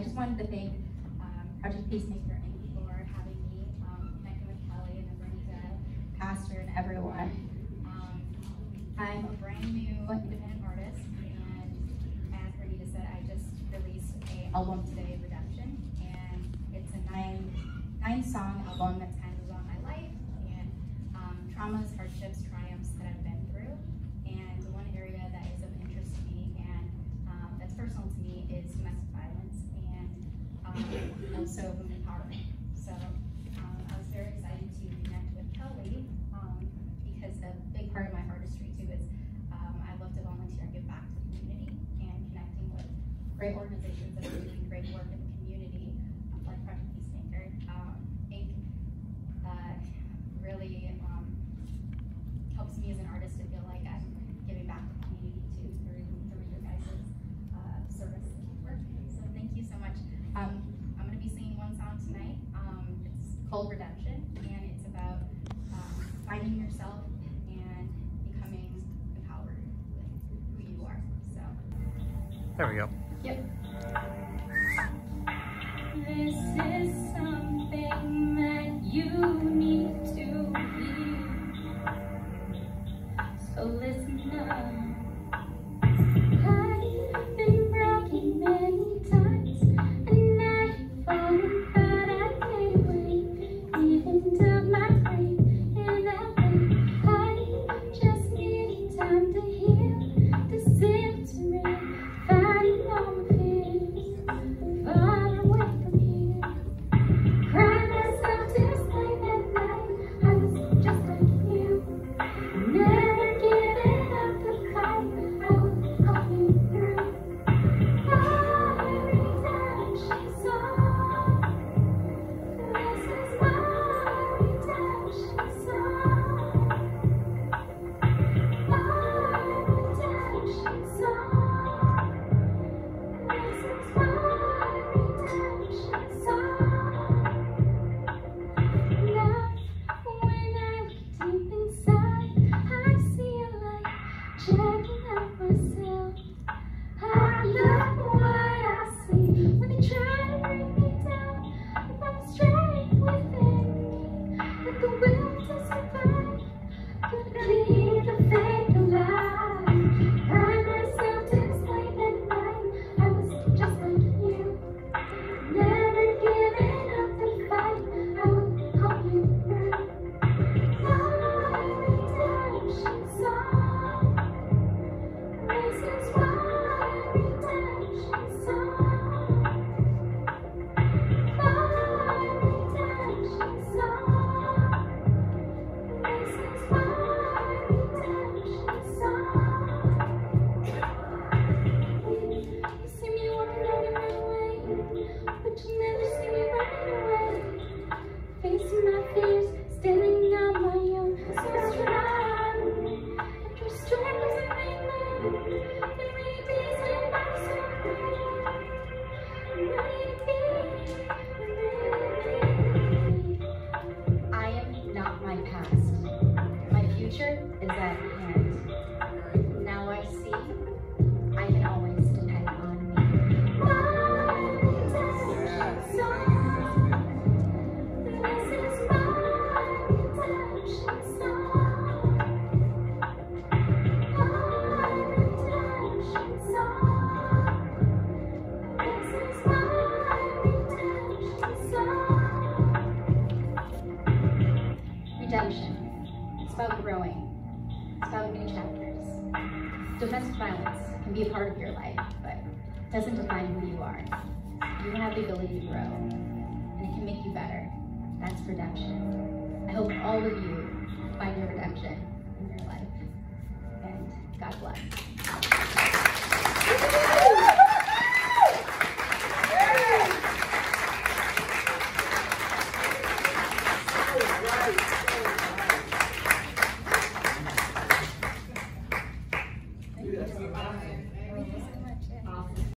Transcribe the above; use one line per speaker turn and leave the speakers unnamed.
I just wanted to thank um, Project Peacemaker Inc. for having me, um, connecting with Kelie and Bernita, Pastor, and everyone. Um, I'm a brand new independent artist, and as Bernita said, I just released a album today, Redemption, and it's a nine nine song album that's kind of about my life and um, traumas, hardships, triumphs that I've been through. And the one area that is of interest to me and um, that's personal to me is domestic also women empowerment. So um, I was very excited to connect with Kelie um, because a big part of my artistry too is um, I love to volunteer and give back to the community and connecting with great organizations that are doing great work in the community, um, like Project Peacemaker um, Inc. Uh, really um, helps me as an artist to feel like I'm giving back to the community too through, called Redemption, and it's about um, finding yourself and becoming empowered with who you are. So.
There we go.
Yep.
This is something that you need
It's growing. About new chapters. Domestic violence can be a part of your life, but it doesn't define who you are. You have the ability to grow, and it can make you better. That's redemption. I hope all of you find your redemption in your life. And God bless.